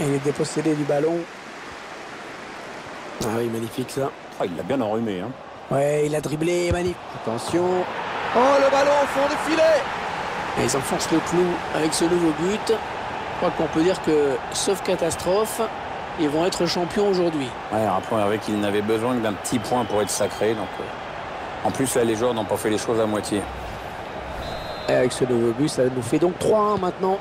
Il est dépossédé du ballon. Ah oui, magnifique ça. Ah, il l'a bien enrhumé. Hein. Ouais, il a dribblé, magnifique. Attention. Oh, le ballon au fond du filet Et ils enfoncent le clou avec ce nouveau but. Je crois qu'on peut dire que, sauf catastrophe, ils vont être champions aujourd'hui. Ouais, rappelons Hervé qu'il n'avait besoin que d'un petit point pour être sacré. Donc, euh, En plus, là, les joueurs n'ont pas fait les choses à moitié. Et avec ce nouveau but, ça nous fait donc 3-1 maintenant